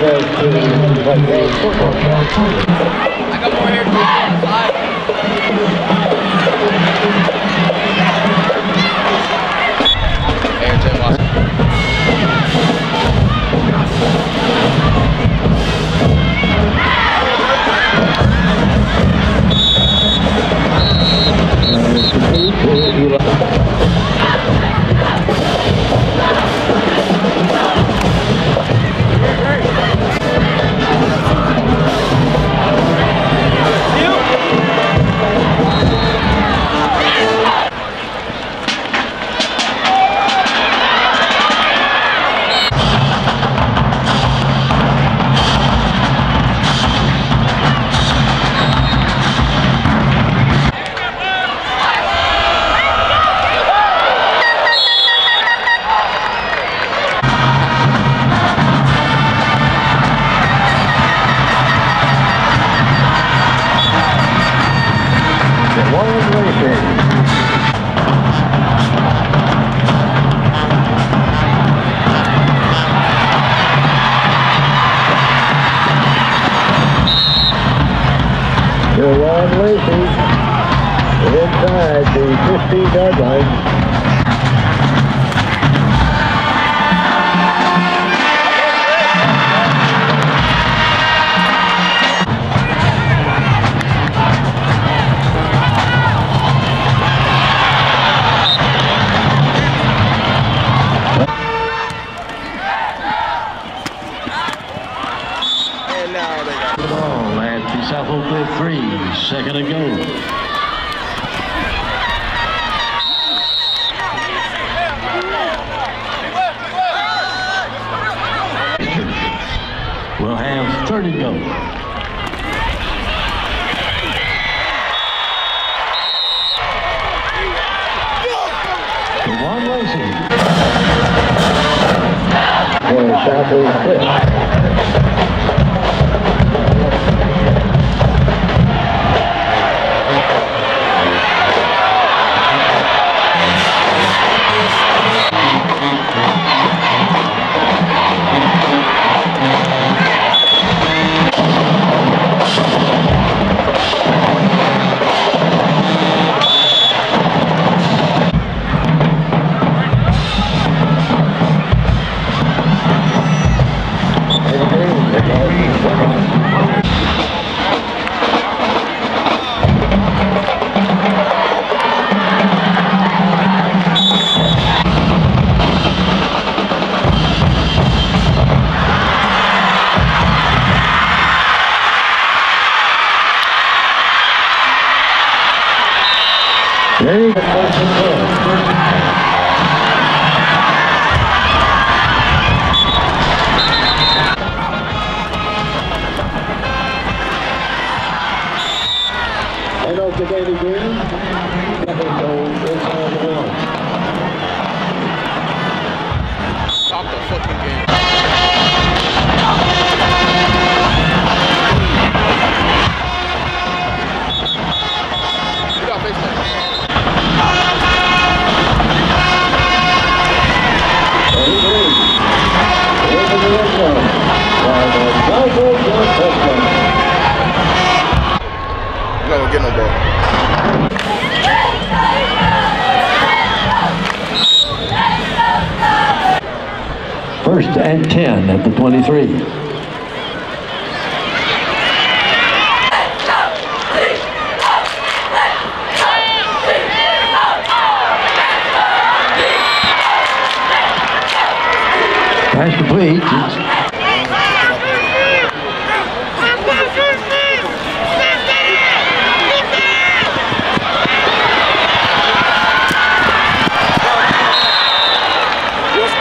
Thank you. Apple's pitch. Thank you. First and 10 at the 23. complete.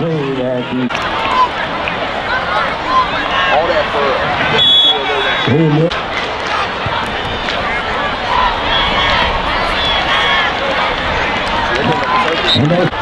Incomplete as All that for looked and they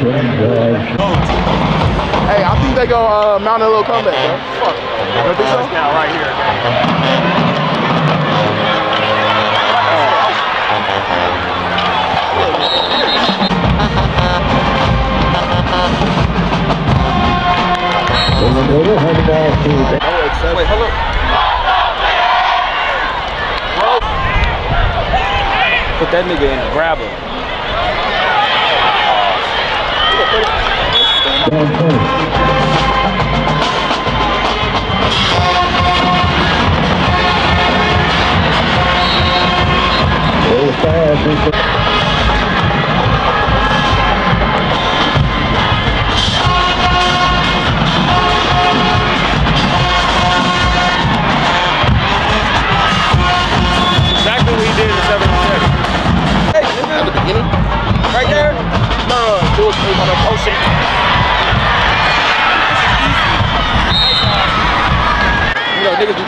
Hey, I think they go uh, mount a little comeback, bro. Fuck. You think so? Right here. Wait, hold up. Put that nigga in, grab him. Dan Tony.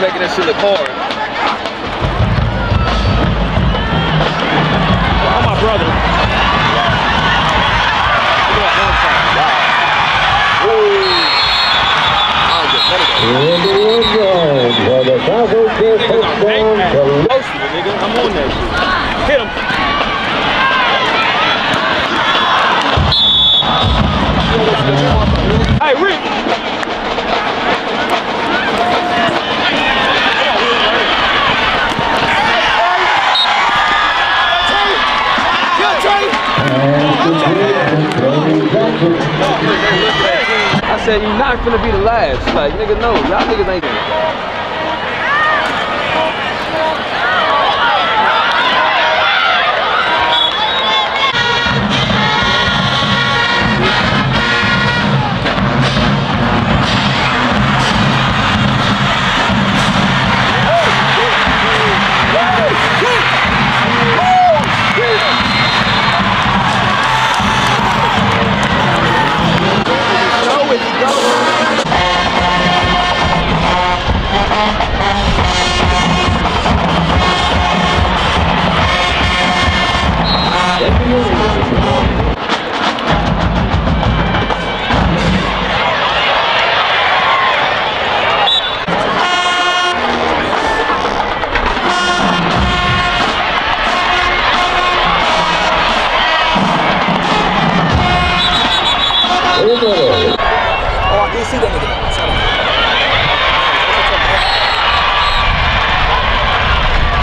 Making that shit look hard. I'm my brother. in the end zone for the Broncos get touchdown to Close to Like, nigga, no. Y'all niggas ain't.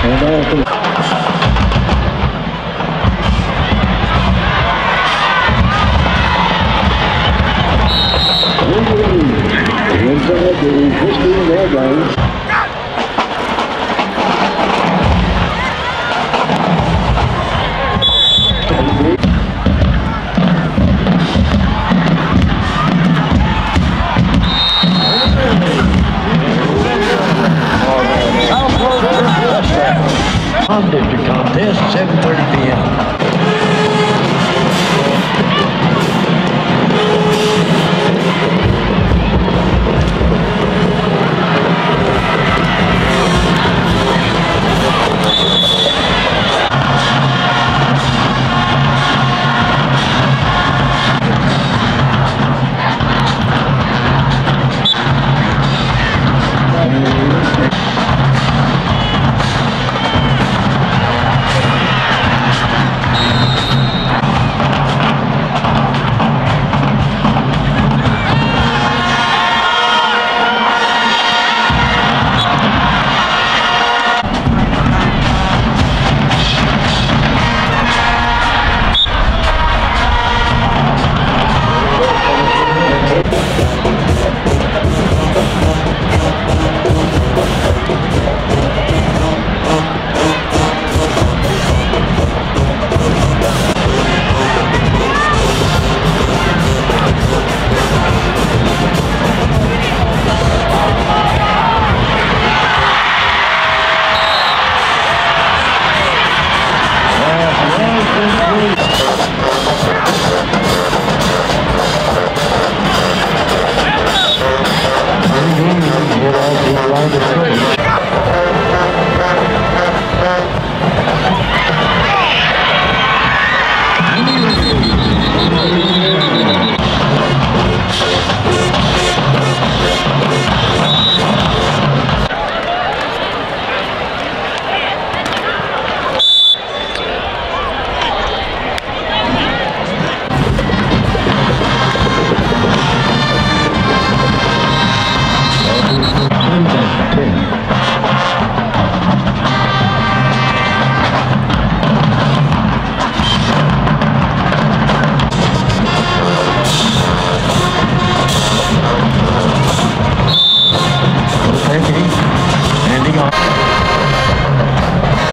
Up. And now to Inside the 15 yard